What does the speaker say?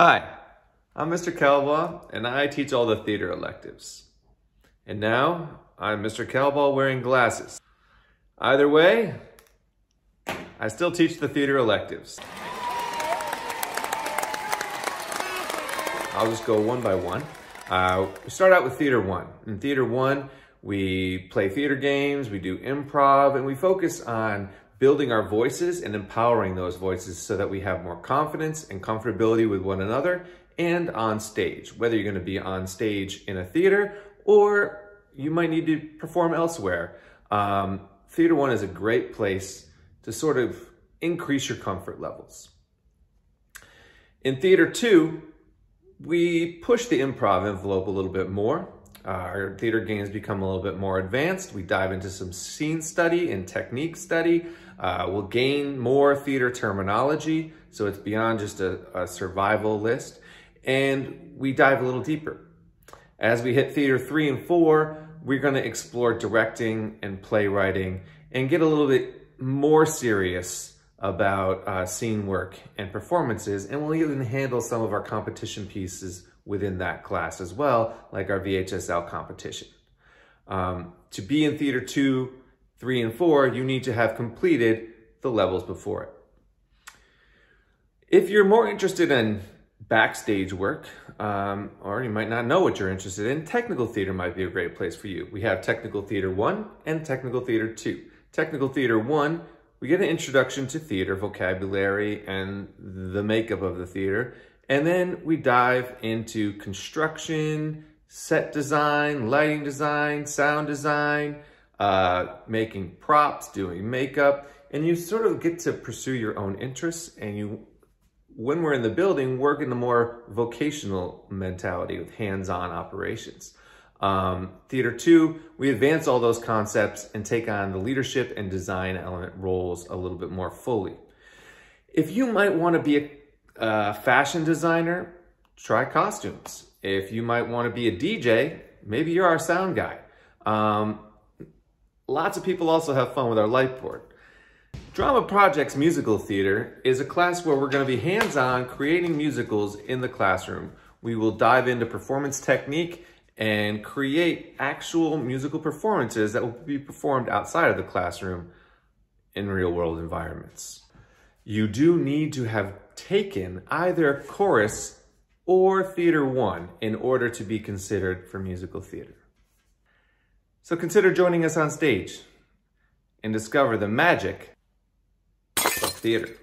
Hi, I'm Mr. Calbaugh, and I teach all the theater electives. And now, I'm Mr. Calbaugh wearing glasses. Either way, I still teach the theater electives. I'll just go one by one. Uh, we start out with Theater 1. In Theater 1, we play theater games, we do improv, and we focus on building our voices and empowering those voices so that we have more confidence and comfortability with one another and on stage, whether you're gonna be on stage in a theater or you might need to perform elsewhere. Um, theater one is a great place to sort of increase your comfort levels. In theater two, we push the improv envelope a little bit more. Uh, our theater games become a little bit more advanced. We dive into some scene study and technique study. Uh, we'll gain more theater terminology, so it's beyond just a, a survival list. And we dive a little deeper. As we hit theater three and four, we're gonna explore directing and playwriting and get a little bit more serious about uh, scene work and performances, and we'll even handle some of our competition pieces within that class as well, like our VHSL competition. Um, to be in theater two, three, and four, you need to have completed the levels before it. If you're more interested in backstage work, um, or you might not know what you're interested in, technical theater might be a great place for you. We have technical theater one and technical theater two. Technical theater one, we get an introduction to theater vocabulary and the makeup of the theater. And then we dive into construction, set design, lighting design, sound design, uh, making props, doing makeup, and you sort of get to pursue your own interests and you, when we're in the building, work in the more vocational mentality with hands-on operations. Um, theater two, we advance all those concepts and take on the leadership and design element roles a little bit more fully. If you might want to be a a fashion designer, try costumes. If you might want to be a DJ, maybe you're our sound guy. Um, lots of people also have fun with our light board. Drama Projects Musical Theater is a class where we're going to be hands-on creating musicals in the classroom. We will dive into performance technique and create actual musical performances that will be performed outside of the classroom in real world environments. You do need to have taken either chorus or theater one in order to be considered for musical theater. So consider joining us on stage and discover the magic of theater.